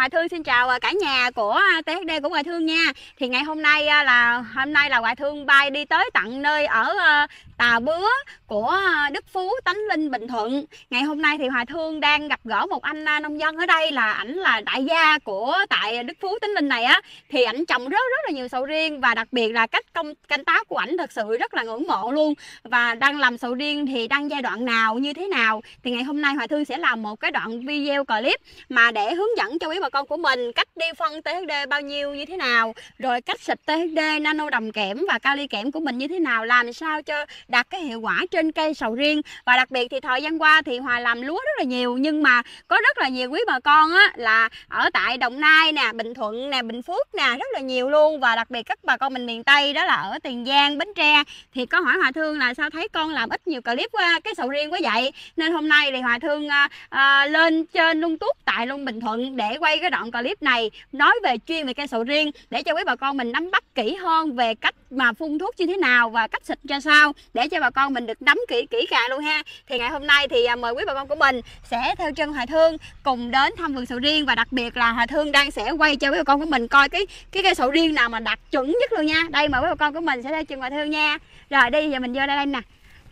Hoài Thương xin chào à, cả nhà của à, THD của Hoài Thương nha. Thì ngày hôm nay à, là hôm nay là Hoài Thương bay đi tới tận nơi ở à, Tà Bứa của Đức Phú Tánh Linh Bình Thuận. Ngày hôm nay thì Hoài Thương đang gặp gỡ một anh nông dân ở đây là ảnh là đại gia của tại Đức Phú Tánh Linh này á. Thì ảnh trồng rất rất là nhiều sầu riêng và đặc biệt là cách công canh tác của ảnh thật sự rất là ngưỡng mộ luôn. Và đang làm sầu riêng thì đang giai đoạn nào như thế nào thì ngày hôm nay Hoài Thương sẽ làm một cái đoạn video clip mà để hướng dẫn cho quý bà con của mình cách đi phân THD bao nhiêu như thế nào? Rồi cách xịt THD nano đồng kẽm và kali kẽm của mình như thế nào? Làm sao cho đạt cái hiệu quả trên cây sầu riêng? Và đặc biệt thì thời gian qua thì Hòa làm lúa rất là nhiều nhưng mà có rất là nhiều quý bà con á là ở tại Đồng Nai nè Bình Thuận nè Bình Phước nè rất là nhiều luôn. Và đặc biệt các bà con mình miền Tây đó là ở Tiền Giang Bến Tre. Thì có hỏi Hòa Thương là sao thấy con làm ít nhiều clip qua cái sầu riêng quá vậy? Nên hôm nay thì Hòa Thương à, à, lên trên lung túc tại luôn Bình Thuận để quay cái đoạn clip này nói về chuyên về cây sầu riêng để cho quý bà con mình nắm bắt kỹ hơn về cách mà phun thuốc như thế nào và cách xịt ra sao để cho bà con mình được nắm kỹ kỹ càng luôn ha. Thì ngày hôm nay thì à, mời quý bà con của mình sẽ theo chân Hoài Thương cùng đến thăm vườn sầu riêng và đặc biệt là Hoài Thương đang sẽ quay cho quý bà con của mình coi cái cái cây sầu riêng nào mà đạt chuẩn nhất luôn nha. Đây mời quý bà con của mình sẽ theo chân Hoài Thương nha. Rồi đi giờ mình vô đây đây nè.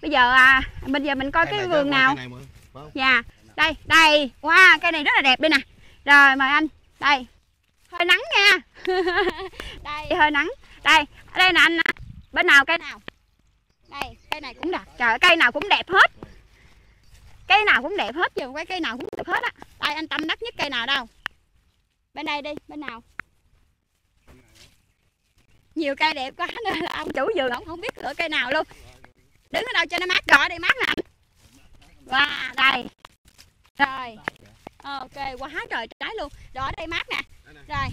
Bây giờ à bây giờ mình coi cái vườn nào. dạ đây đây. Wow cây này rất là đẹp đây nè rồi, mời anh. Đây. Hơi nắng nha. Đây, hơi nắng. Đây ở đây nè anh bên nào, cây nào? Đây, cây này cũng đẹp. Trời cây nào cũng đẹp hết. Cây nào cũng đẹp hết chứ quay cây nào cũng đẹp hết á. Đây, anh tâm đắc nhất cây nào đâu? Bên đây đi, bên nào? Nhiều cây đẹp quá nên là ông chủ vườn ông không biết lựa cây nào luôn. Đứng ở đâu cho nó mát rõ đi, mát nè anh. Wow, đây. Rồi ok quá trời trái luôn. Rồi ở đây mát nè. Rồi.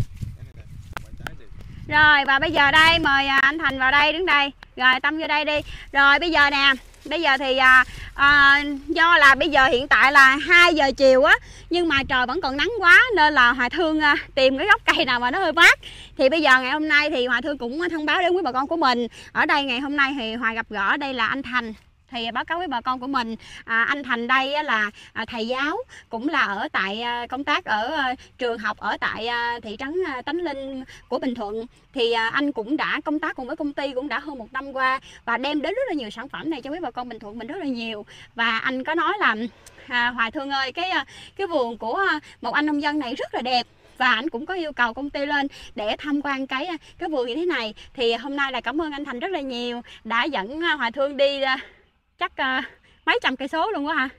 Rồi và bây giờ đây mời à, anh Thành vào đây đứng đây. Rồi Tâm vô đây đi. Rồi bây giờ nè bây giờ thì à, à, do là bây giờ hiện tại là 2 giờ chiều á nhưng mà trời vẫn còn nắng quá nên là Hòa Thương à, tìm cái gốc cây nào mà nó hơi mát. Thì bây giờ ngày hôm nay thì Hòa Thương cũng thông báo đến quý bà con của mình. Ở đây ngày hôm nay thì Hòa gặp gỡ đây là anh Thành thì báo cáo với bà con của mình. À, anh Thành đây là à, thầy giáo cũng là ở tại à, công tác ở à, trường học ở tại à, thị trấn à, Tánh Linh của Bình Thuận. Thì à, anh cũng đã công tác cùng với công ty cũng đã hơn một năm qua và đem đến rất là nhiều sản phẩm này cho quý bà con Bình Thuận mình rất là nhiều. Và anh có nói là à, Hoài Thương ơi cái à, cái vườn của à, một anh nông dân này rất là đẹp và anh cũng có yêu cầu công ty lên để tham quan cái à, cái vườn như thế này. Thì hôm nay là cảm ơn anh Thành rất là nhiều đã dẫn Hoài Thương đi chắc uh, mấy trăm cây số luôn quá ha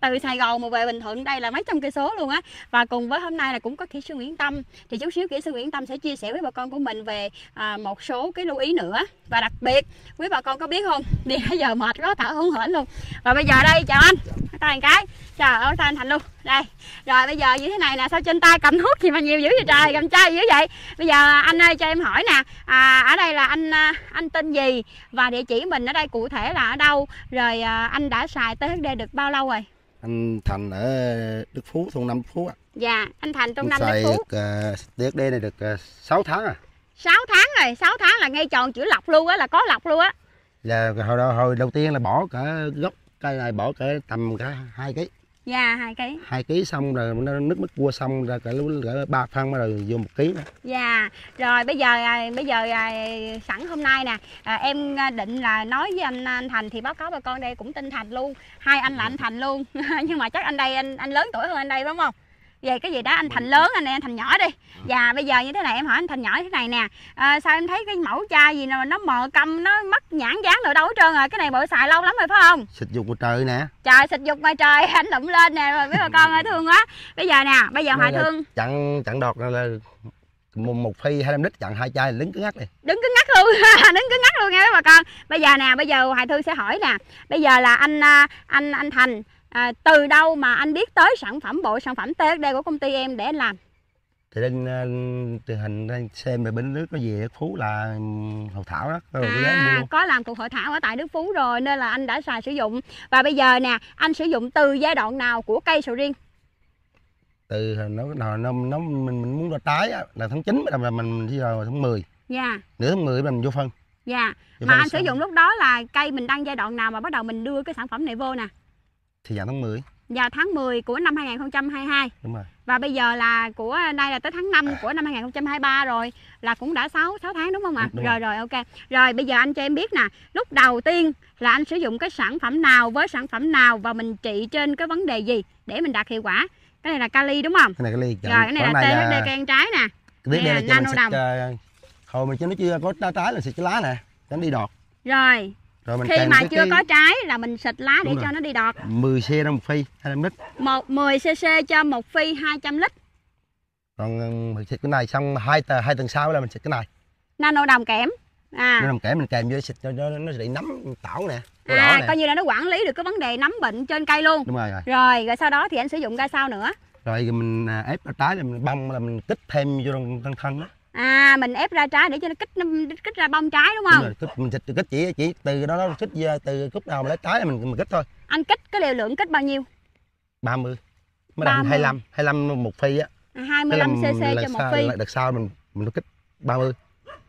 từ Sài Gòn mà về Bình Thuận đây là mấy trăm cây số luôn á. Và cùng với hôm nay là cũng có kỹ sư Nguyễn Tâm. Thì chút xíu kỹ sư Nguyễn Tâm sẽ chia sẻ với bà con của mình về à, một số cái lưu ý nữa. Và đặc biệt quý bà con có biết không? Đi nãy giờ mệt quá thở hổn hển luôn. Và bây giờ đây chào anh. Tay một cái. Trời ơi tay anh thành luôn. Đây. Rồi bây giờ như thế này nè sao trên tay cầm hút gì mà nhiều dữ vậy trời cầm chai dữ vậy? Bây giờ anh ơi cho em hỏi nè à, ở đây là anh anh tên gì? Và địa chỉ mình ở đây cụ thể là ở đâu? Rồi à, anh đã xài THD được bao lâu rồi? Anh Thành ở Đức Phú thôn Năm Phú ạ. Dạ anh Thành thôn Năm Đức Phú. được, uh, THD này được uh, 6 tháng à? 6 tháng rồi 6 tháng là ngay tròn chữ lọc luôn á là có lọc luôn á. Là hồi, đầu, hồi đầu tiên là bỏ cả gốc cây này bỏ cả tầm cả hai ký Dạ hai ký. Hai ký xong rồi nó nước mứt cua xong ra cả cả ba phân rồi vô một ký nữa. Dạ. Rồi bây giờ à, bây giờ à, sẵn hôm nay nè, à, em định là nói với anh anh Thành thì báo cáo bà con đây cũng tin Thành luôn. Hai anh là anh Thành luôn. Nhưng mà chắc anh đây anh anh lớn tuổi hơn anh đây đúng không? Về cái gì đó anh thành lớn anh này anh thành nhỏ đi. Và bây giờ như thế này em hỏi anh thành nhỏ thế này nè. À, sao em thấy cái mẫu chai gì nào nó mờ câm nó mất nhãn dán rồi đâu hết trơn rồi cái này bộ xài lâu lắm rồi phải không? Xịt dục ngoài trời nè. Trời xịt dục ngoài trời anh lụm lên nè rồi biết bà con ơi thương quá. Bây giờ nè bây giờ hoài thương. chặn chặn đọt là một, một phi hai lít chặn hai chai đứng cứng ngắc đi đứng cứng ngắc luôn đứng cứng ngắc luôn nha các bà con. Bây giờ nè bây giờ hoài thương sẽ hỏi nè. Bây giờ là anh à, anh anh thành à, từ đâu mà anh biết tới sản phẩm bộ sản phẩm TSD của công ty em để anh làm? Thì lên uh, truyền hình lên xem về bên nước có gì Đức Phú là hội thảo đó. Rồi à, có làm cuộc hội thảo ở tại Đức Phú rồi nên là anh đã xài sử dụng. Và bây giờ nè anh sử dụng từ giai đoạn nào của cây sầu riêng? Từ nó nó nó, nó mình, mình muốn ra trái á, là tháng 9 là mình đi vào tháng 10 dạ. Yeah. nửa tháng 10 mình vô phân. Dạ. Vô mà phân anh sử dụng lúc đó là cây mình đang giai đoạn nào mà bắt đầu mình đưa cái sản phẩm này vô nè thì dạng tháng 10 vào tháng 10 của năm 2022 đúng rồi và bây giờ là của nay là tới tháng 5 của năm 2023 rồi là cũng đã 6 6 tháng đúng không ạ? Đúng rồi rồi ok. Rồi bây giờ anh cho em biết nè, lúc đầu tiên là anh sử dụng cái sản phẩm nào với sản phẩm nào và mình trị trên cái vấn đề gì để mình đạt hiệu quả. Cái này là kali đúng không? cái này cái ly Rồi cái này là THD cây ăn trái nè. cái này là là nano đồng. đồng hồi mình chứ nó chưa có trái là xịt cái lá nè cho nó đi đọt Rồi, rồi mình khi mà chưa cái có trái là mình xịt lá để Đúng rồi. cho nó đi đọt. 10 xe ra một phi 25 lít Một 10 cc cho một phi 200 lít. còn ừ, mình xịt cái này xong hai tờ hai tuần sau là mình xịt cái này Nano đồng kẽm. À. nó làm kẻ mình kèm vô xịt cho nó nó bị nấm tảo nè À, nè coi như là nó quản lý được cái vấn đề nấm bệnh trên cây luôn. đúng rồi rồi Rồi, rồi sau đó thì anh sử dụng ra sao nữa? rồi mình à, ép ra trái là mình băm là mình kích thêm vô trong thân đó À, mình ép ra trái để cho nó kích nó kích ra bông trái đúng đúng không? rồi kích kích chỉ chỉ từ đó nó kích từ khúc nào mà lấy trái là mình mình kích thôi Anh kích cái liều lượng kích bao nhiêu? 30 mới 30. làm 25 25 một phi á À, 25 Cái cc cho một phi. lần- đợt sau mình mình nó kích 30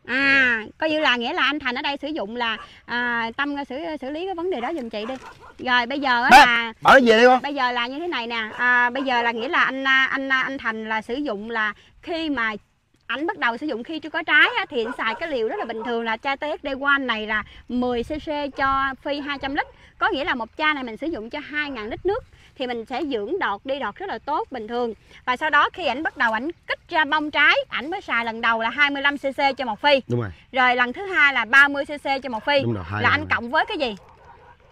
À, coi như là nghĩa là anh Thành ở đây sử dụng là à, Tâm xử xử lý cái vấn đề đó giùm chị đi. Rồi bây giờ là bỏ nó về đi con bây giờ là như thế này nè. À, bây giờ là nghĩa là anh à, anh à, anh Thành là sử dụng là khi mà ảnh bắt đầu sử dụng khi chưa có trái á, thì anh xài cái liều rất là bình thường là chai TSD One này là 10 cc cho phi 200 lít. Có nghĩa là một chai này mình sử dụng cho 2.000 lít nước thì mình sẽ dưỡng đọt đi đọt rất là tốt bình thường. Và sau đó khi ảnh bắt đầu ảnh kích ra bông trái, ảnh mới xài lần đầu là 25 cc cho một phi. đúng rồi Rồi lần thứ hai là 30 cc cho một phi. đúng rồi Là anh cộng với cái gì?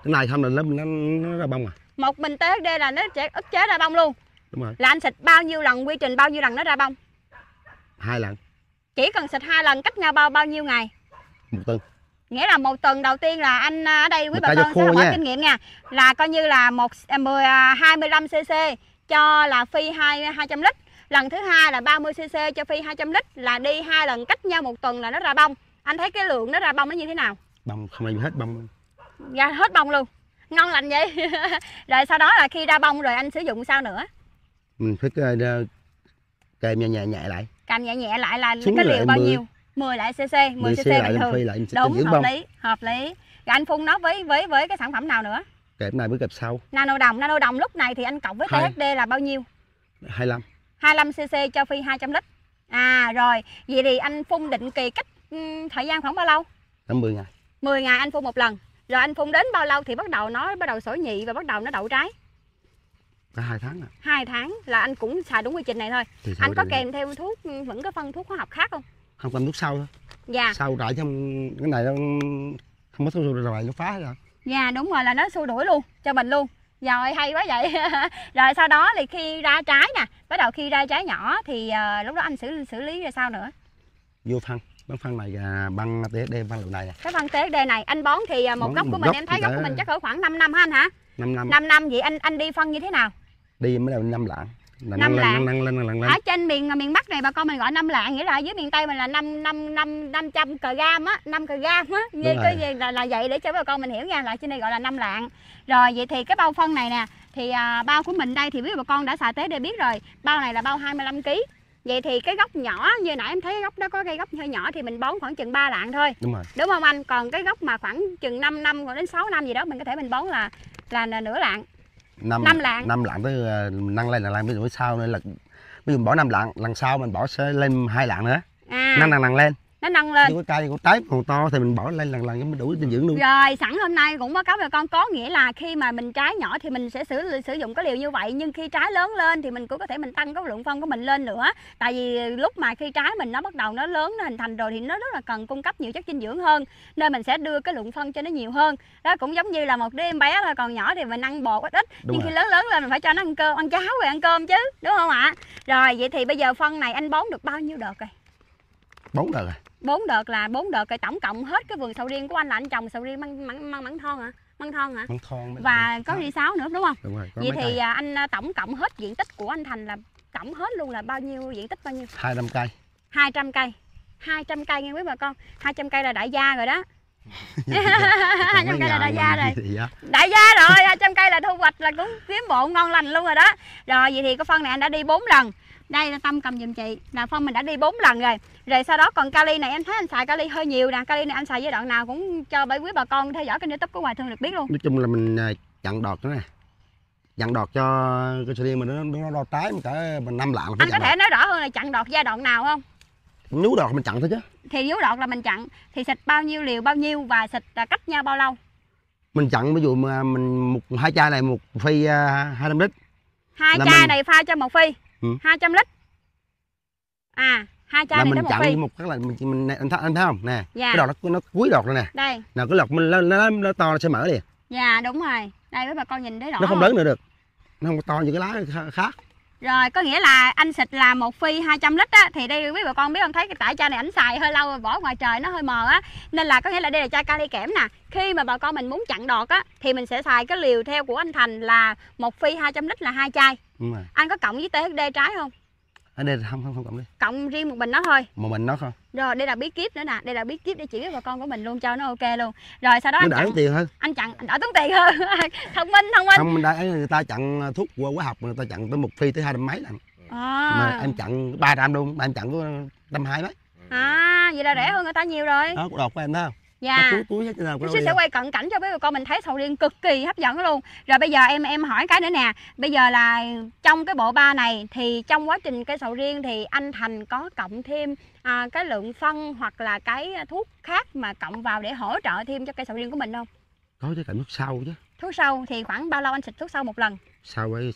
cái này không là nó nó, nó ra bông à Một bình TSD là nó sẽ ức chế ra bông luôn. đúng rồi Là anh xịt bao nhiêu lần quy trình bao nhiêu lần nó ra bông? Hai lần Chỉ cần xịt hai lần cách nhau bao bao nhiêu ngày? một tuần Nghĩa là một tuần đầu tiên là anh à, ở đây quý Một bà con sẽ hỏi kinh nghiệm nha. Là coi như là một à, 10 à, 25 cc cho là phi 2 200 lít. Lần thứ hai là 30 cc cho phi 200 lít là đi hai lần cách nhau một tuần là nó ra bông. Anh thấy cái lượng nó ra bông nó như thế nào? bông không ai hết bông ra hết bông luôn ngon lành vậy rồi sau đó là khi ra bông rồi anh sử dụng sao nữa mình phải uh, kèm nhẹ nhẹ nhẹ lại cầm nhẹ nhẹ lại là Xuống cái liều bao 10. nhiêu? 10 lại cc 10 mình cc xe lại bình thường. Lại đúng hợp bông lý hợp lý. Rồi anh phun nó với với với cái sản phẩm nào nữa? Kẹp này với kẹp sau. Nano đồng nano đồng lúc này thì anh cộng với. THD là bao nhiêu? 25 25 cc cho phi 200 lít. À rồi vậy thì anh phun định kỳ cách ừm, thời gian khoảng bao lâu? Tầm 10 ngày. 10 ngày anh phun một lần. Rồi anh phun đến bao lâu thì bắt đầu nó bắt đầu sổi nhị và bắt đầu nó đậu trái cả hai tháng à? Hai tháng là anh cũng xài đúng quy trình này thôi. Thì anh có kèm theo thuốc vẫn có phân thuốc hóa học khác không? Không cầm thuốc sau thôi. Dạ. Sau rải trong cái này nó không có thuốc rồi nó phá rồi. Dạ đúng rồi là nó xua đuổi luôn cho mình luôn. Rồi hay quá vậy. Rồi sau đó thì khi ra trái nè bắt đầu khi ra trái nhỏ thì ờ, lúc đó anh xử xử lý ra sao nữa? Vô phân bắn phân này à, băng TSD băng lượng này nè cái phân TSD này anh bón thì ờ, một Bón gốc của mình gốc em thấy gốc của mình chắc ở khoảng 5 năm ha anh hả? 5 năm. 5 năm vậy anh anh đi phân như thế nào đi mới là năm lạng. Là Năm lạng. nâng lên nâng lên ở trên miền miền Bắc này bà con mình gọi năm lạng nghĩa là dưới miền Tây mình là năm năm năm năm trăm cờ gam á năm cờ gam á. Như cái gì là là vậy để cho bà con mình hiểu nha là trên đây gọi là năm lạng. Rồi vậy thì cái bao phân này nè thì à, bao của mình đây thì biết bà con đã xài tế để biết rồi. Bao này là bao 25 kg vậy thì cái gốc nhỏ như nãy em thấy cái gốc đó có cây gốc hơi nhỏ thì mình bón khoảng chừng 3 lạng thôi. Đúng rồi. Đúng không anh? Còn cái gốc mà khoảng chừng 5 năm còn đến 6 năm gì đó mình có thể mình bón là, là nửa lạng năm Năm lạng. năm lạng tới à, nâng lên là làm ví dụ sau nữa là ví dụ bỏ năm lạng lần sau mình bỏ sẽ lên hai lạng nữa. À. Nâng nâng nâng lên nó nâng lên có cây có trái còn to thì mình bỏ lên lần lần mới đủ dinh dưỡng luôn Rồi sẵn hôm nay cũng báo cáo bà con có nghĩa là khi mà mình trái nhỏ thì mình sẽ sử sử dụng cái liều như vậy nhưng khi trái lớn lên thì mình cũng có thể mình tăng cái lượng phân của mình lên nữa. Tại vì lúc mà khi trái mình nó bắt đầu nó lớn nó hình thành rồi thì nó rất là cần cung cấp nhiều chất dinh dưỡng hơn nên mình sẽ đưa cái lượng phân cho nó nhiều hơn. Đó cũng giống như là một đứa em bé thôi còn nhỏ thì mình ăn bột ít ít đúng nhưng rồi khi lớn lớn lên mình phải cho nó ăn cơm ăn cháo rồi ăn cơm chứ đúng không ạ? Rồi vậy thì bây giờ phân này anh bón được bao nhiêu đợt rồi? Bốn đợt rồi bốn đợt là bốn đợt rồi tổng cộng hết cái vườn sầu riêng của anh là anh trồng sầu riêng măng măng măng, măng thon hả? Măng thon hả? Măng thon và có Đó, ri sáo nữa đúng không? Đúng rồi có vậy thì cây. à, anh à, tổng cộng hết diện tích của anh thành là tổng hết luôn là bao nhiêu diện tích bao nhiêu? Hai trăm cây. 200 cây. 200 cây nghe quý bà con. 200 cây là đại gia rồi đó. 200 cây là đại gia rồi. đại gia rồi 200 cây là thu hoạch là cũng kiếm bộ ngon lành luôn rồi đó. Rồi vậy thì cái phân này anh đã đi 4 lần đây là tâm cầm giùm chị. Là phân mình đã đi 4 lần rồi. Rồi sau đó còn kali này em thấy anh xài kali hơi nhiều nè. Kali này anh xài giai đoạn nào cũng cho bởi quý bà con theo dõi kênh youtube của Hoài Thương được biết luôn. Nói chung là mình à, chặn đọt nữa nè. Dặn đọt cho cái riêng mình nó nó đo trái mà cả mình năm lạng anh có chặn thể nói rõ hơn là chặn đọt giai đoạn nào không? Đọt. nhú đọt mình chặn thôi chứ. Thì nếu đọt là mình chặn. Thì xịt bao nhiêu liều bao nhiêu và xịt à, cách nhau bao lâu? Mình chặn ví dụ mà mình một hai chai này một phi uh, 200 lít. Hai Là chai mình- này pha cho một phi Ừ. 200 lít. À hai chai là này mình một chặn phi. một cái là mình, mình anh thấy anh thấy không? Nè dạ. cái đọt nó, nó cuối đọt rồi nè. Đây. Nào cái lọc mình nó, nó, nó to nó sẽ mở liền. Dạ đúng rồi. Đây với bà con nhìn thấy rõ nó không không? lớn nữa được. Nó không to như cái lá khác. Rồi có nghĩa là anh xịt là một phi 200 lít á thì đây quý bà con biết không? Thấy cái tải chai này ảnh xài hơi lâu rồi bỏ ngoài trời nó hơi mờ á. Nên là có nghĩa là đây là chai kali kẽm nè. Khi mà bà con mình muốn chặn đọt á thì mình sẽ xài cái liều theo của anh Thành là một phi 200 lít là hai chai đúng rồi. Anh có cộng với THD trái không? Ở đây không không không cộng đi. Cộng riêng một bình nó thôi. Một mình nó không. Rồi đây là bí kíp nữa nè. Đây là bí kíp để chỉ bà con của mình luôn cho nó ok luôn. Rồi sau đó nó anh đỡ chặn tiền hơn. anh chặn anh đỡ tốn tiền hơn. Thông minh thông minh. Không đã người ta chặn thuốc qua hóa học người ta chặn tới một phi tới hai trăm mấy lần. À, mà em chặn ba trăm luôn mà em chặn có trăm hai mấy. À vậy là rẻ hơn người ta nhiều rồi. Đó đọt của em thấy không dạ. Cuối cuối nào xíu sẽ quay cận cảnh cho quý bà con mình thấy sầu riêng cực kỳ hấp dẫn luôn. Rồi bây giờ em em hỏi cái nữa nè. Bây giờ là trong cái bộ ba này Thì trong quá trình cây sầu riêng Thì anh Thành có cộng thêm à, Cái lượng phân hoặc là cái thuốc khác Mà cộng vào để hỗ trợ thêm cho cây sầu riêng của mình không? Có chứ cảnh nước sau chứ. Thuốc sâu thì khoảng bao lâu anh xịt thuốc sâu một lần? Sau ấy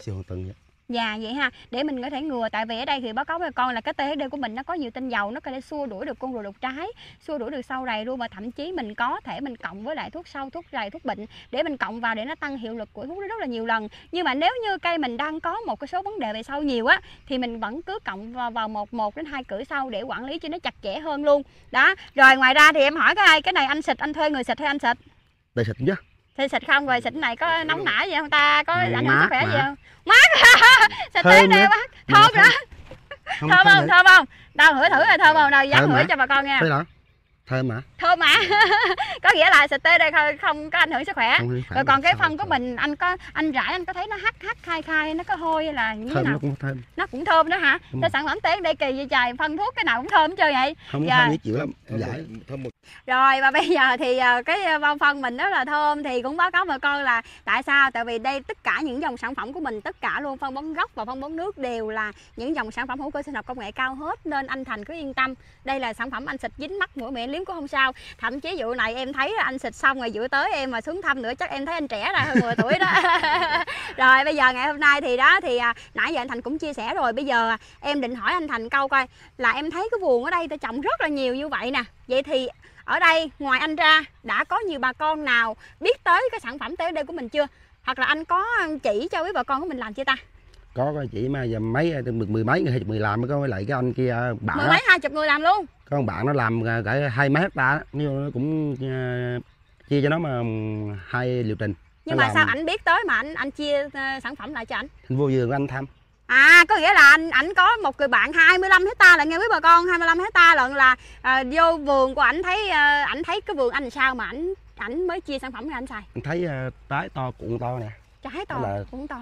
siêu tuần vậy Dạ vậy ha. Để mình có thể ngừa Tại vì ở đây thì báo cáo với con là cái THD của mình nó có nhiều tinh dầu Nó có thể xua đuổi được con ruồi đục trái Xua đuổi được sâu rầy luôn Và thậm chí mình có thể mình cộng với lại thuốc sâu, thuốc rầy, thuốc bệnh Để mình cộng vào để nó tăng hiệu lực của thuốc đó rất là nhiều lần. Nhưng mà nếu như cây mình đang có một cái số vấn đề về sâu nhiều á Thì mình vẫn cứ cộng vào, vào một một đến hai cử sâu để quản lý cho nó chặt chẽ hơn luôn. Đó Rồi ngoài ra thì em hỏi cái này Cái này anh xịt anh thuê người xịt hay anh xịt? Đây xịt chứ thì xịt không rồi xịt này có nóng nảy gì không ta? Có ảnh hưởng sức mát khỏe gì mà. không? Mát xịt tới đây quá thơm nữa thơm không thơm không? Đâu hửi thử rồi thơm không? Đâu dám hửi cho bà con đó thơm mà thơm mà có nghĩa là xịt tới đây không, không có ảnh hưởng sức khỏe. Không rồi còn cái sao- phân của sao- mình anh có anh rải anh có thấy nó hắc hắc khai khai nó có hôi hay là như thế thơm nào? nó cũng thơm. Nó cũng thơm đó hả? Cái sản phẩm tế đây kỳ vậy trời phân thuốc cái nào cũng thơm hết trơn vậy? Không Dạ. thơm chịu lắm. Thơm giải. một, thơm một. Rồi và bây giờ thì ờ, cái ờ, bao phân mình rất là thơm thì cũng báo cáo bà con là tại sao? Tại vì đây tất cả những dòng sản phẩm của mình tất cả luôn phân bón gốc và phân bón nước đều là những dòng sản phẩm hữu cơ sinh học công nghệ cao hết nên anh Thành cứ yên tâm. Đây là sản phẩm anh xịt dính mắt mũi miệng liếm cũng không sao. Thậm chí vụ này em thấy anh xịt xong rồi dựa tới em mà xuống thăm nữa chắc em thấy anh trẻ ra hơn 10 tuổi đó. rồi bây giờ ngày hôm nay thì đó thì à, nãy giờ anh Thành cũng chia sẻ rồi. Bây giờ à, em định hỏi anh Thành câu coi là em thấy cái vườn ở đây ta trồng rất là nhiều như vậy nè. Vậy thì ở đây ngoài anh ra đã có nhiều bà con nào biết tới cái sản phẩm tới đây của mình chưa hoặc là anh có à, chỉ cho quý bà con của mình làm chưa ta có coi chị mà giờ mấy mười, mười mấy người hay người làm mới có lại cái anh kia bạn mười mấy hai chục người làm luôn. Có một bạn nó làm à, cả hai mấy hecta nhưng nó cũng à, chia cho nó mà hai liệu trình. Nhưng Nó mà làm- sao ảnh biết tới mà anh anh chia ờ, sản phẩm lại cho ảnh? Anh vô vườn của anh thăm. À có nghĩa là anh ảnh có một người bạn 25 hecta là nghe quý bà con 25 hecta lận là à, vô vườn của ảnh thấy ờ, ảnh thấy cái vườn anh sao mà ảnh ảnh mới chia sản phẩm cho anh xài? Anh thấy à, trái to cuộn to nè. Trái to là- cũng to.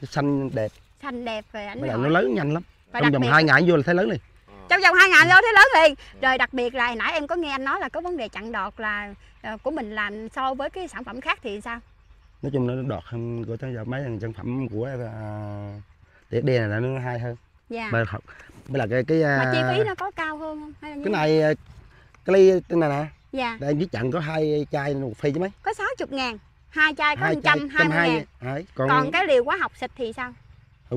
cái xanh đẹp xanh đẹp về ảnh nó lớn nhanh lắm. Và trong đặc vòng biệt hai ngày vô là thấy lớn liền. Trong vòng hai ngày lâu thấy lớn liền. Rồi đặc biệt là hồi nãy em có nghe anh nói là có vấn đề chặn đọt là ờ, của mình làm so với cái sản phẩm khác thì sao? Nói chung nó đọt hơn của tới giờ mấy thằng sản phẩm của uh, này là nó hay hơn. Dạ. Mà học mới là cái cái mà chi phí nó có cao hơn không? Hay là cái này à, cái ly cái này nè. Dạ. Đây em chỉ chặn có hai chai một phi chứ mấy. Có 60 ngàn. Hai chai có hai 120 ngàn. Đấy, còn, còn cái liều hóa học xịt thì sao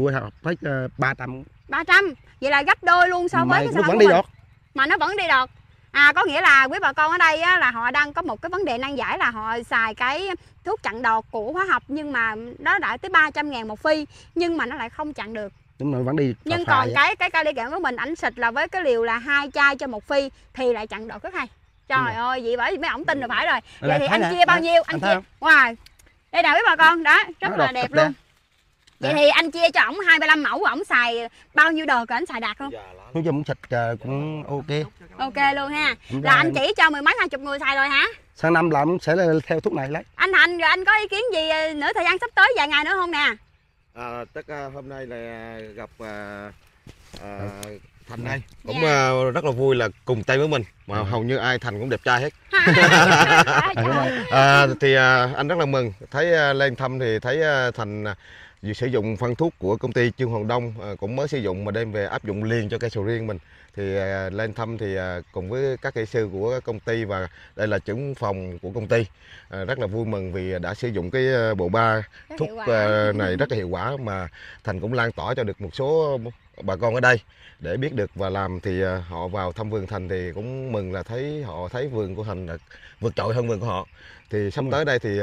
hồi học tới ba trăm. 300 vậy là gấp đôi luôn so với cái nó sản vẫn đi đọt mà nó vẫn đi đọt à có nghĩa là quý bà con ở đây á, là họ đang có một cái vấn đề nan giải là họ xài cái thuốc chặn đọt của hóa học nhưng mà nó đã tới 300 ngàn một phi nhưng mà nó lại không chặn được. Đúng rồi vẫn đi nhưng còn vậy. cái cái kali kẹo của mình ảnh xịt là với cái liều là hai chai cho một phi thì lại chặn đọt rất hay. Trời ơi vậy bởi vì mấy ổng tin là phải rồi. Vậy thì anh chia bao nhiêu? Anh chia wow. Đây nào quý bà con đó rất Nó là đẹp luôn vậy Nè. thì anh chia cho ổng 25 mẫu ổng xài bao nhiêu đợt rồi anh xài đạt không? Lắm. Nói chung xịt ờ, cũng ok. Ok luôn ha. Là anh chỉ cho mười mấy hai chục người xài rồi hả? Sang năm làm sẽ là theo thuốc này lấy. Anh thành rồi anh có ý kiến gì ờ, nữa thời gian sắp tới vài ngày nữa không nè? À, tất hôm nay là gặp à, à, Thành đây. Cũng Dạ. ờ, rất là vui là cùng tay với mình mà hầu như ai Thành cũng đẹp trai hết. À, thì à, anh rất là mừng. Thấy à, lên thăm thì thấy à, Thành vừa sử dụng phân thuốc của công ty Trương Hoàng Đông à, cũng mới sử dụng mà đem về áp dụng liền cho cây sầu riêng mình. Thì à, lên thăm thì à, cùng với các kỹ sư của công ty và đây là trưởng phòng của công ty. Rất là vui mừng vì đã sử dụng cái bộ ba Rất thuốc này rất là hiệu quả mà Thành cũng lan tỏa cho được một số bà con ở đây để biết được và làm. Thì họ vào thăm vườn Thành thì cũng mừng là thấy họ thấy vườn của Thành là vượt trội hơn vườn của họ. Thì sắp tới đây thì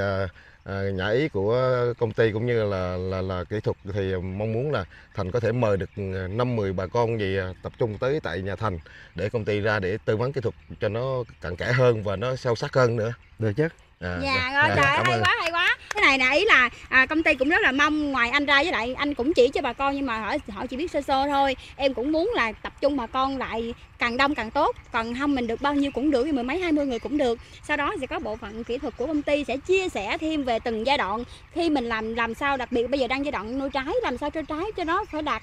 à, à, nhã ý của công ty cũng như là là là kỹ thuật thì mong muốn là Thành có thể mời được năm 10 bà con gì à, tập trung tới tại nhà Thành để công ty ra để tư vấn kỹ thuật cho nó cặn kẽ hơn và nó sâu sắc hơn nữa. được chứ À, dạ rồi dạ, trời hay ơn. quá hay quá cái này nè ý là à, công ty cũng rất là mong ngoài anh ra với lại anh cũng chỉ cho bà con nhưng mà họ họ chỉ biết sơ sơ thôi. Em cũng muốn là tập trung bà con lại càng đông càng tốt còn không mình được bao nhiêu cũng được mười mấy hai mươi người cũng được. Sau đó sẽ có bộ phận kỹ thuật của công ty sẽ chia sẻ thêm về từng giai đoạn. Khi mình làm làm sao đặc biệt bây giờ đang giai đoạn nuôi trái làm sao cho trái cho nó phải đạt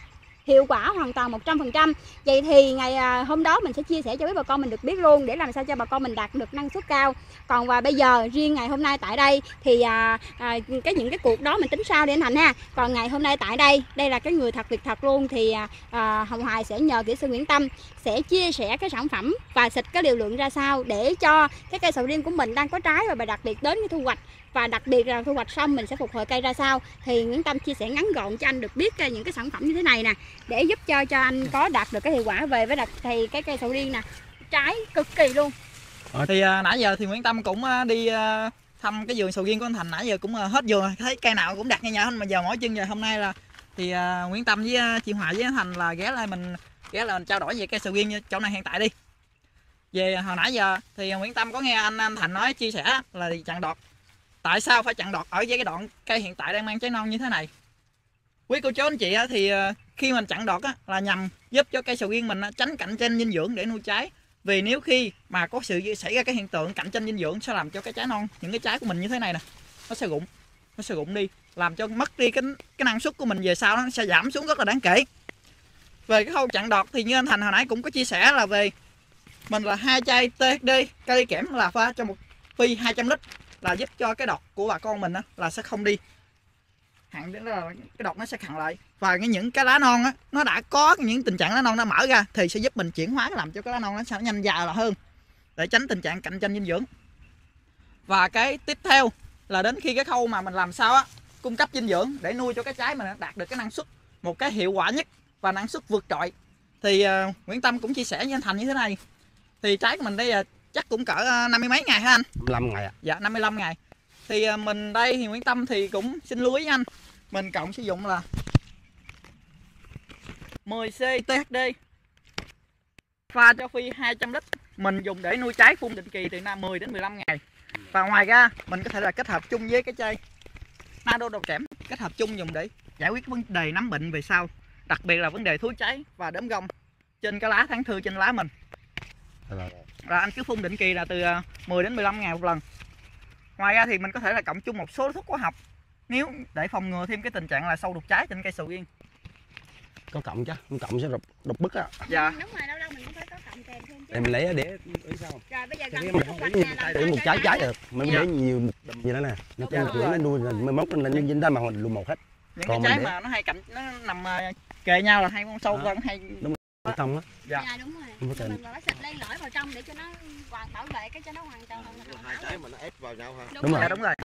hiệu quả hoàn toàn 100% vậy thì ngày à, hôm đó mình sẽ chia sẻ cho quý bà con mình được biết luôn để làm sao cho bà con mình đạt được năng suất cao. Còn và bây giờ riêng ngày hôm nay tại đây thì à, à, cái những cái cuộc đó mình tính sau để anh Thành ha. Còn ngày hôm nay tại đây đây là cái người thật việc thật luôn thì à, à, Hồng Hoài sẽ nhờ kỹ sư Nguyễn Tâm sẽ chia sẻ cái sản phẩm và xịt cái liều lượng ra sao để cho cái cây sầu riêng của mình đang có trái và bà đặc biệt đến cái thu hoạch và đặc biệt là thu hoạch xong mình sẽ phục hồi cây ra sao. Thì Nguyễn Tâm chia sẻ ngắn gọn cho anh được biết à, những cái sản phẩm như thế này nè để giúp cho cho anh có đạt được cái hiệu quả về với đặc thì cái cây sầu riêng nè. Trái cực kỳ luôn. Ờ, thì à, nãy giờ thì Nguyễn Tâm cũng à, đi à, thăm cái vườn sầu riêng của anh Thành nãy giờ cũng à, hết vườn rồi. thấy cây nào cũng đặt như nhau hết mà giờ mỗi chân giờ hôm nay là thì à, Nguyễn Tâm với à, chị Hòa với anh Thành là ghé lại mình ghé là mình trao đổi về cây sầu riêng chỗ này hiện tại đi. Về hồi nãy giờ thì Nguyễn Tâm có nghe anh anh Thành nói chia sẻ là chặn đọt tại sao phải chặn đọt ở với cái đoạn cây hiện tại đang mang trái non như thế này? Quý cô chú, anh chị thì ờ, khi mình chặn đọt là nhằm giúp cho cây sầu riêng mình tránh cạnh tranh dinh dưỡng để nuôi trái. Vì nếu khi mà có sự xảy ra cái hiện tượng cạnh tranh dinh dưỡng, sẽ làm cho cái trái non, những cái trái của mình như thế này nè, nó sẽ rụng, nó sẽ rụng đi, làm cho mất đi cái cái năng suất của mình về sau nó sẽ giảm xuống rất là đáng kể. Về cái khâu chặn đọt thì như anh Thành hồi nãy cũng có chia sẻ là về mình là hai chai THD cây kẽm là pha cho một phi 200 lít là giúp cho cái đọt của bà con mình á, là sẽ không đi. Hạn đến là cái đọt nó sẽ khẳng lại. Và cái những cái lá non á nó đã có những tình trạng lá non nó mở ra thì sẽ giúp mình chuyển hóa làm cho cái lá non nó sẽ nhanh già là hơn để tránh tình trạng cạnh tranh dinh dưỡng. Và cái tiếp theo là đến khi cái khâu mà mình làm sao á cung cấp dinh dưỡng để nuôi cho cái trái mình đạt được cái năng suất một cái hiệu quả nhất và năng suất vượt trội. Thì uh, Nguyễn Tâm cũng chia sẻ với anh Thành như thế này. Thì trái của mình đây là chắc cũng cỡ ờ, năm mươi mấy ngày hả anh? 15 ngày ạ. Dạ 55 ngày. Thì à, mình đây thì Nguyễn Tâm thì cũng xin lưu ý anh. Mình cộng sử dụng là 10C THD Pha cho phi 200 lít. Mình dùng để nuôi trái phun định kỳ từ năm 10 đến 15 ngày. Và ngoài ra mình có thể là kết hợp chung với cái chai Nado đầu kẽm Kết hợp chung dùng để giải quyết vấn đề nấm bệnh về sau. Đặc biệt là vấn đề thúi cháy và đốm gông Trên cái lá tháng thư trên lá mình là anh cứ phun định kỳ là từ à, 10 đến 15 ngày một lần. Ngoài ra thì mình có thể là cộng chung một số thuốc hóa học. Nếu để phòng ngừa thêm cái tình trạng là sâu đục trái trên cây sầu riêng. Có cộng chứ không cộng sẽ độc độc bức á. Dạ. Đúng rồi lâu lâu mình cũng phải có cộng kèm thêm chứ. em lấy để rồi bây giờ gần hoạch để một trái trái được mình Dạ. để nhiều gì đó nè. Nó Đúng trang trưởng nó nuôi rồi mới móc lên nó dính ra mà luôn một hết. Những Còn cái trái mình để- mà nó hay cạnh nó nằm à, kề nhau là hay con sâu Đó. con hay không thông á. Dạ. dạ đúng rồi. Mình phải xịt len lỏi vào trong để cho nó hoàn bảo vệ cái cho nó hoàn toàn hai trái mà nó ép vào nhau ha Đúng rồi. dạ đúng rồi.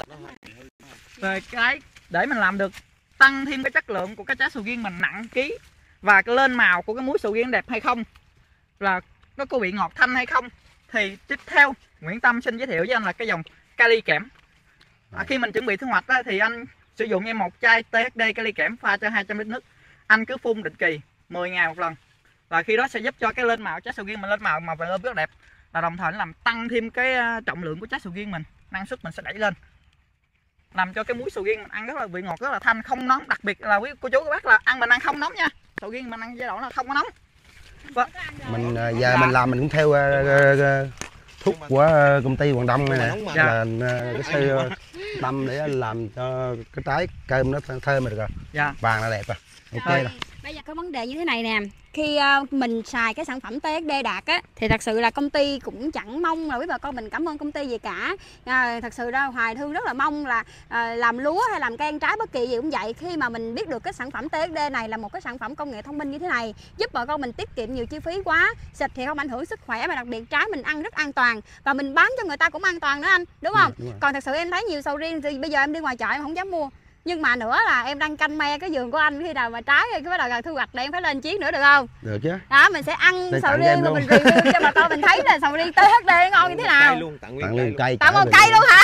Về cái để mình làm được tăng thêm cái chất lượng của cái trái sầu riêng mình nặng ký và cái lên màu của cái muối sầu riêng đẹp hay không là nó có vị ngọt thanh hay không thì tiếp theo Nguyễn Tâm xin giới thiệu với anh là cái dòng kali kẽm. À, khi mình chuẩn bị thu hoạch á, thì anh sử dụng em một chai THD kali kẽm pha cho 200 lít nước. Anh cứ phun định kỳ 10 ngày một lần và khi đó sẽ giúp cho cái lên màu trái sầu riêng mình lên màu mà lên rất đẹp. Và đồng thời nó làm tăng thêm cái à, trọng lượng của trái sầu riêng mình. Năng suất mình sẽ đẩy lên. Làm cho cái muối sầu riêng mình ăn rất là vị ngọt rất là thanh không nóng. Đặc biệt là quý cô chú các bác là ăn mình ăn không nóng nha. Sầu riêng mình ăn giai đoạn là không có nóng. Mình ờ, giờ mình làm mình cũng theo ờ, ờ, thuốc của công ty Hoàng Đông này nè. Dạ. là cái sư tâm để làm cho cái trái cơm nó thơm được rồi dạ. Vàng là đẹp rồi. Ok Rồi. Bây giờ có vấn đề như thế này nè. Khi uh, mình xài cái sản phẩm TSD đạt á thì thật sự là công ty cũng chẳng mong là quý bà con mình cảm ơn công ty gì cả. À, thật sự ra hoài thương rất là mong là à, làm lúa hay làm cây ăn trái bất kỳ gì cũng vậy khi mà mình biết được cái sản phẩm TSD này là một cái sản phẩm công nghệ thông minh như thế này giúp bà con mình tiết kiệm nhiều chi phí quá. Xịt thì không ảnh hưởng sức khỏe mà đặc biệt trái mình ăn rất an toàn và mình bán cho người ta cũng an toàn nữa anh đúng không? Đúng rồi. còn thật sự em thấy nhiều sầu riêng thì bây giờ em đi ngoài chợ em không dám mua nhưng mà nữa là em đang canh me cái vườn của anh khi nào mà trái cái bắt đầu gần thu hoạch để em phải lên chiến nữa được không? Được chứ. Đó mình sẽ ăn Đây sầu riêng và luôn. mình review cho bà con mình thấy là sầu riêng THD ngon như thế nào. luôn, tặng nguyên tặng cây luôn. cây tặng một cây luôn. hả?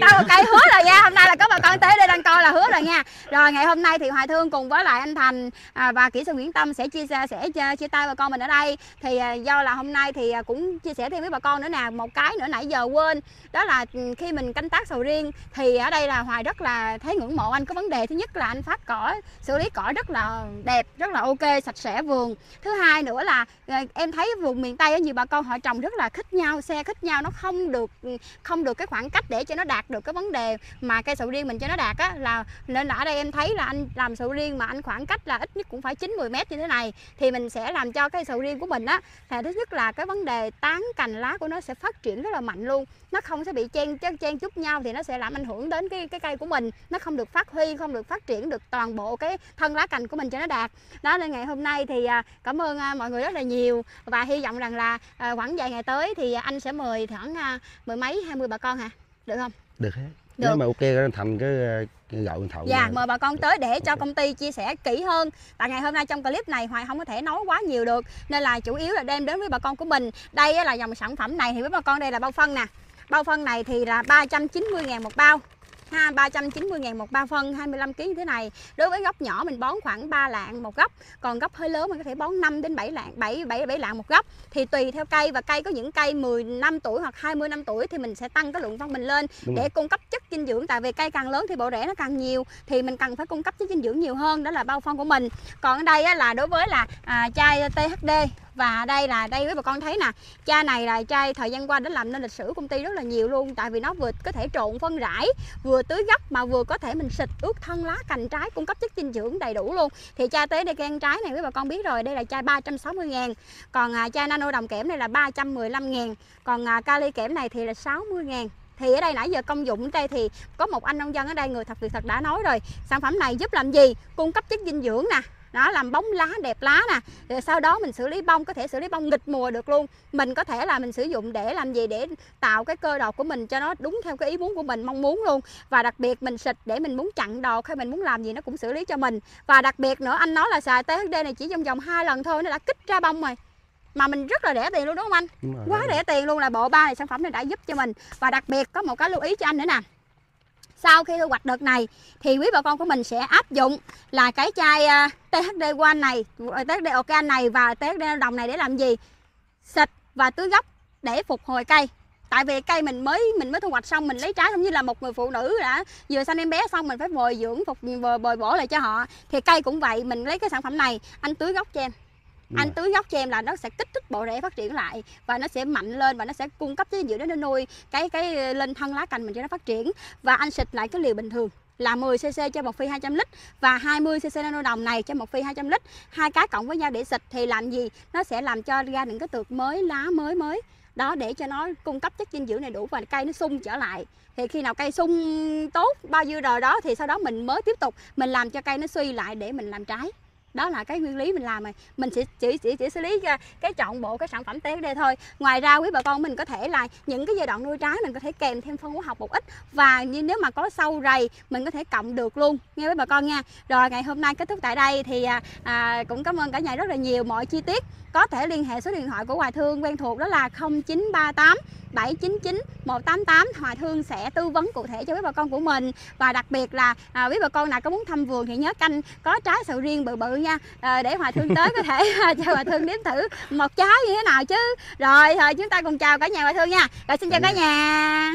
Tặng một cây hứa rồi nha. Hôm nay là có bà con tới đây đang coi là hứa rồi nha. Rồi ngày hôm nay thì hoài thương cùng với lại anh thành à, và kỹ sư nguyễn tâm sẽ chia sẻ sẽ chia, chia tay bà con mình ở đây. Thì à, do là hôm nay thì à, cũng chia sẻ thêm với bà con nữa nè một cái nữa nãy giờ quên. Đó là ừ, khi mình canh tác sầu riêng thì ở đây là hoài rất là thấy ngưỡng mộ anh có vấn đề. Thứ nhất là anh phát cỏ xử lý cỏ rất là đẹp rất là ok sạch sẽ vườn. Thứ hai nữa là ờ, em thấy vùng miền tây nhiều bà con họ trồng rất là khích nhau xe khích nhau nó không được không được cái khoảng cách để cho nó đạt được cái vấn đề mà cây sầu riêng mình cho nó đạt á. Là nên là ở đây em thấy là anh làm sầu riêng mà anh khoảng cách là ít nhất cũng phải 9 10 mét như thế này thì mình sẽ làm cho cây sầu riêng của mình á là thứ nhất là cái vấn đề tán cành lá của nó sẽ phát triển rất là mạnh luôn. Nó không sẽ bị chen chen, chen chúc nhau thì nó sẽ làm ảnh hưởng đến cái cái cây của mình nó không được phát huy không được phát triển được toàn bộ cái thân lá cành của mình cho nó đạt đó nên ngày hôm nay thì à, cảm ơn à, mọi người rất là nhiều và hy vọng rằng là à, khoảng vài ngày tới thì anh sẽ mời khoảng mười mấy hai mươi bà con hả được không được hết Được. nếu mà ok thành cái, cái gạo thậu Dạ, mời bà con tới để cho công ty chia sẻ kỹ hơn. Tại ngày hôm nay trong clip này Hoài không có thể nói quá nhiều được nên là chủ yếu là đem đến với bà con của mình. Đây là dòng sản phẩm này thì với bà con đây là bao phân nè. Bao phân này thì là 390 000 một bao. Ha, 390 000 một bao phân 25 kg như thế này. Đối với gốc nhỏ mình bón khoảng 3 lạng một gốc, còn gốc hơi lớn mình có thể bón 5 đến 7 lạng, 7 7 7 lạng một gốc. Thì tùy theo cây và cây có những cây 10 năm tuổi hoặc 20 năm tuổi thì mình sẽ tăng cái lượng phân mình lên Đúng để rồi. cung cấp chất dinh dưỡng tại vì cây càng lớn thì bộ rễ nó càng nhiều thì mình cần phải cung cấp chất dinh dưỡng nhiều hơn đó là bao phân của mình còn ở đây á, là đối với là à, chai THD và đây là đây với bà con thấy nè chai này là chai thời gian qua đã làm nên lịch sử công ty rất là nhiều luôn tại vì nó vừa có thể trộn phân rải vừa tưới gốc mà vừa có thể mình xịt ướt thân lá cành trái cung cấp chất dinh dưỡng đầy đủ luôn. Thì chai tế đây cây trái này với bà con biết rồi đây là chai 360 ngàn còn à, chai nano đồng kẽm này là 315 ngàn còn à, kali kẽm này thì là 60 ngàn. Thì ở đây nãy giờ công dụng ở đây thì có một anh nông dân ở đây người thật việc thật đã nói rồi sản phẩm này giúp làm gì? Cung cấp chất dinh dưỡng nè nó làm bóng lá đẹp lá nè. Rồi sau đó mình xử lý bông có thể xử lý bông nghịch mùa được luôn. Mình có thể là mình sử dụng để làm gì? Để tạo cái cơ đọt của mình cho nó đúng theo cái ý muốn của mình mong muốn luôn. Và đặc biệt mình xịt để mình muốn chặn đọt hay mình muốn làm gì nó cũng xử lý cho mình. Và đặc biệt nữa anh nói là xài THD này chỉ trong vòng hai lần thôi nó đã kích ra bông rồi. Mà mình rất là rẻ tiền luôn đúng không anh? Đúng rồi, quá rẻ tiền luôn là bộ ba này sản phẩm này đã giúp cho mình. Và đặc biệt có một cái lưu ý cho anh nữa nè sau khi thu hoạch đợt này, thì quý bà con của mình sẽ áp dụng là cái chai à, THD One này THD Organ này và THD đồng này để làm gì? Xịt và tưới gốc để phục hồi cây. Tại vì cây mình mới mình mới thu hoạch xong, mình lấy trái giống như là một người phụ nữ đã vừa sanh em bé xong, mình phải bồi dưỡng, phục bồi bổ lại cho họ. Thì cây cũng vậy, mình lấy cái sản phẩm này, anh tưới gốc cho em. Đúng anh rồi. tưới gốc cho em là nó sẽ kích thích bộ rễ phát triển lại và nó sẽ mạnh lên và nó sẽ cung cấp chất dinh dưỡng để nó nuôi cái cái ờ, lên thân lá cành mình cho nó phát triển. Và anh xịt lại cái liều bình thường là 10 cc cho một phi 200 lít và 20 cc nano đồng này cho một phi 200 lít. Hai cái cộng với nhau để xịt thì làm gì? Nó sẽ làm cho ra những cái tược mới, lá mới mới. Đó, để cho nó cung cấp chất dinh dưỡng này đủ và cây nó sung trở lại. Thì khi nào cây sung tốt bao nhiêu rồi đó thì sau đó mình mới tiếp tục mình làm cho cây nó suy lại để mình làm trái đó là cái nguyên lý mình làm rồi mình sẽ chỉ chỉ chỉ xử lý ờ, cái chọn bộ cái sản phẩm TSD thôi. Ngoài ra quý bà con mình có thể là những cái giai đoạn nuôi trái mình có thể kèm thêm phân hóa học một ít. Và như nếu mà có sâu rầy mình có thể cộng được luôn. Nghe với bà con nha. Rồi ngày hôm nay kết thúc tại đây thì à, à, cũng cảm ơn cả nhà rất là nhiều. Mọi chi tiết có thể liên hệ số điện thoại của Hoài Thương quen thuộc đó là 0938 799 188 Hoài Thương sẽ tư vấn cụ thể cho quý bà con của mình. Và đặc biệt là à, quý bà con nào có muốn thăm vườn thì nhớ canh có trái sầu riêng bự bự nha. À, để Hoài Thương tới có thể cho Hoài Thương nếm thử một trái như thế nào chứ. Rồi thôi chúng ta cùng chào cả nhà Hoài Thương nha. Rồi xin chào cả nhà